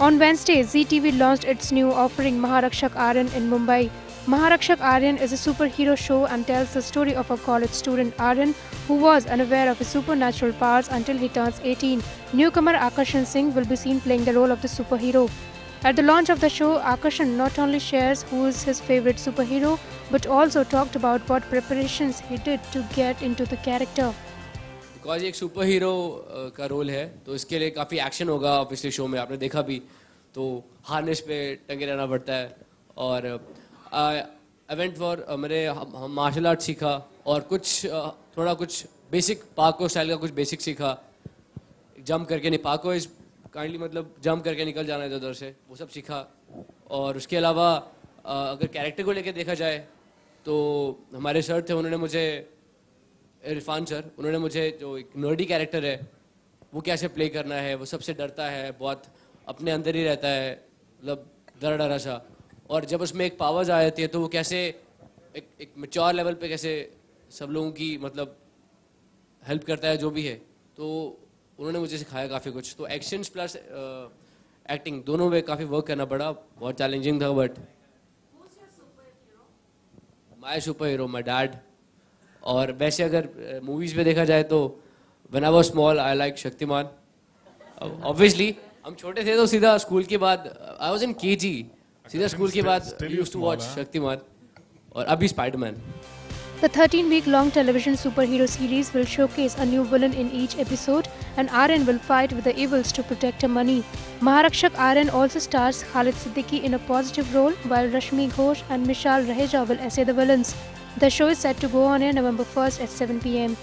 On Wednesday, ZTV launched its new offering Maharakshak Aryan in Mumbai. Maharakshak Aryan is a superhero show and tells the story of a college student Aryan who was unaware of his supernatural powers until he turns 18. Newcomer Akarshan Singh will be seen playing the role of the superhero. At the launch of the show, Akarshan not only shares who is his favorite superhero but also talked about what preparations he did to get into the character. Because एक super hero का role है तो इसके लिए काफ़ी action होगा obviously show में आपने देखा भी। तो हार्नेस पे टंगे रहना पड़ता है, और इवेंट फॉर मैंने हम मार्शल आर्ट सीखा, और कुछ थोड़ा कुछ बेसिक पाको स्टाइल का कुछ बेसिक सीखा। जंप करके नहीं पाको इस काइंडली मतलब जंप करके निकल जाना इधर उधर से, वो सब सीखा। और उसके अलावा अगर कैरेक्टर को लेकर देखा जाए तो हमारे सर थे, उन्होंने मुझे इरफान सर उन्होंने मुझे जो एक नर्डी कैरेक्टर है वो कैसे प्ले करना है वो सबसे डरता है बहुत अपने अंदर ही रहता है मतलब डर डरा सा। और जब उसमें एक पावर्स आ जाती है तो वो कैसे एक एक मेच्योर लेवल पे कैसे सब लोगों की मतलब हेल्प करता है जो भी है। तो उन्होंने मुझे सिखाया काफ़ी कुछ। तो एक्शन प्लस एक्टिंग दोनों में काफ़ी वर्क करना पड़ा बहुत चैलेंजिंग था but my super hero my dad और वैसे अगर मूवीज़ में देखा जाए तो when I was small I like Shaktimaan obviously हम छोटे थे तो सीधा स्कूल के बाद आई वॉज़ इन के जी सीधा स्कूल के बाद यूज़ टू वॉच शक्तिमान और अभी Spiderman The 13 week long television superhero series will showcase a new villain in each episode, and Aryan will fight with the evils to protect her money. Maharakshak Aryan also stars Khalid Siddiqui in a positive role, while Rashmi Ghosh and Mishal Raheja will essay the villains. The show is set to go on air November 1st at 7 pm.